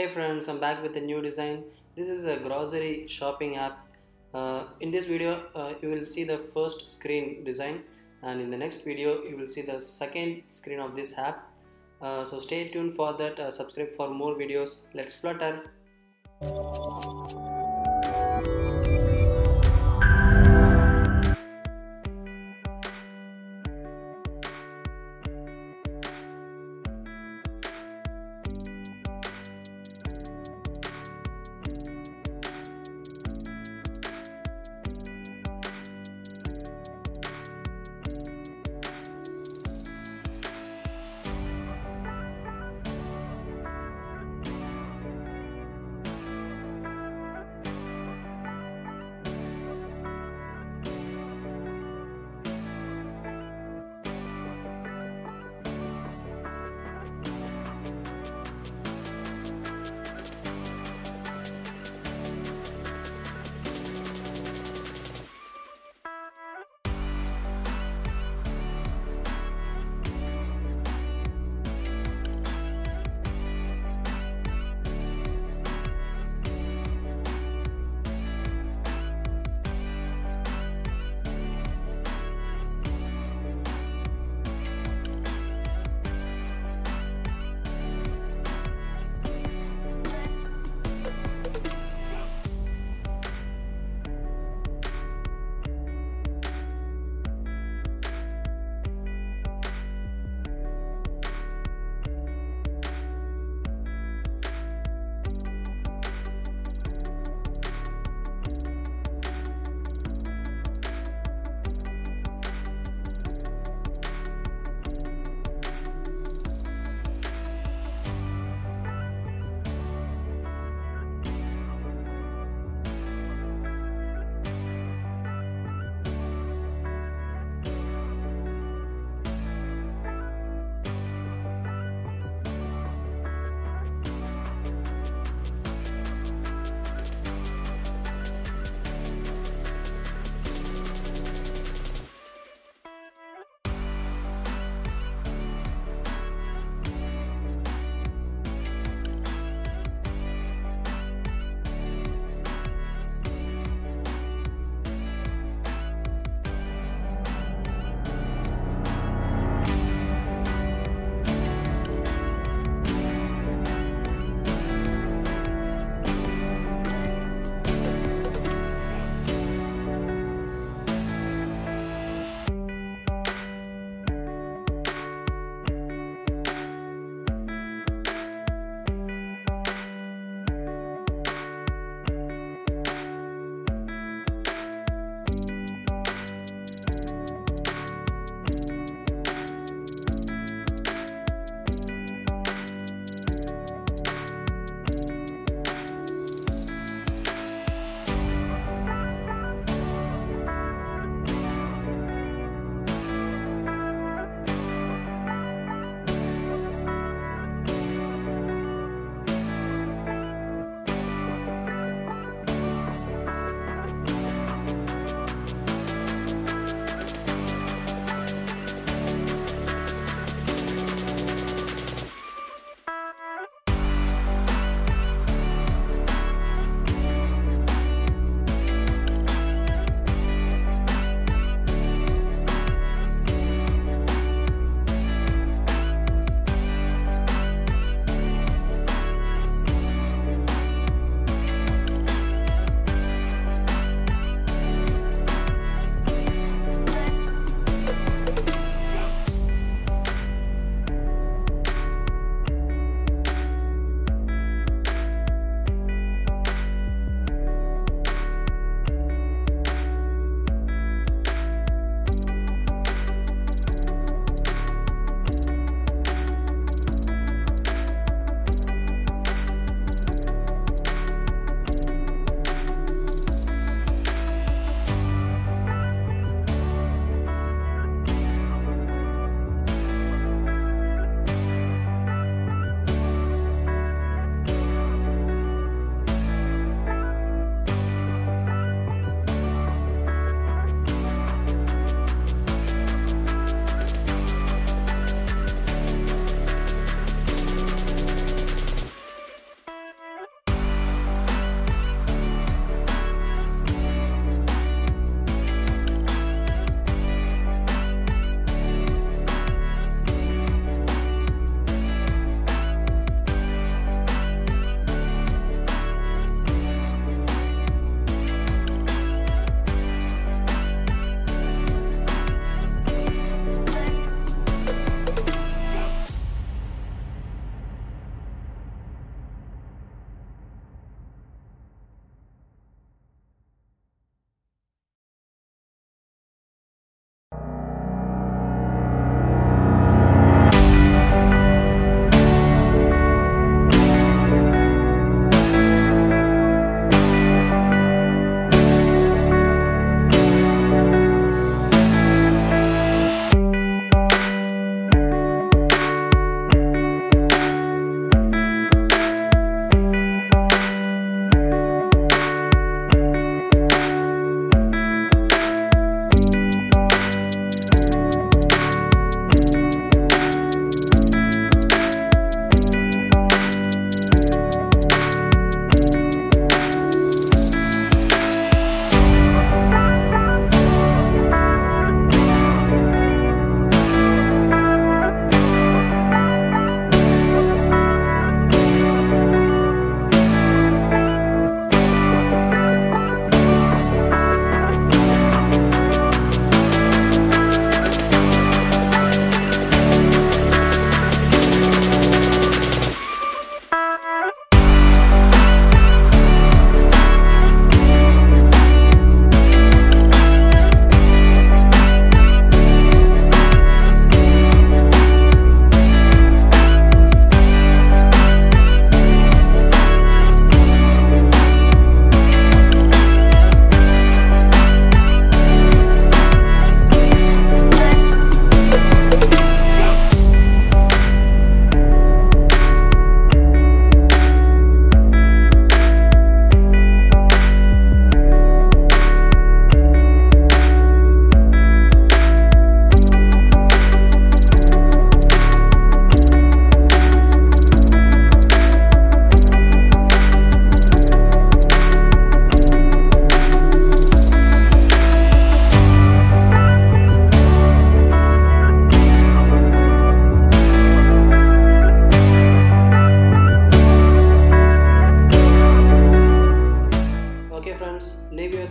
Hey friends, I'm back with a new design. This is a grocery shopping app. Uh, in this video, uh, you will see the first screen design, and in the next video, you will see the second screen of this app. Uh, so stay tuned for that. Uh, subscribe for more videos. Let's flutter.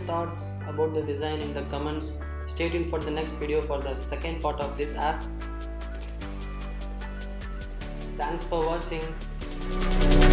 Thoughts about the design in the comments. Stay tuned for the next video for the second part of this app. Thanks for watching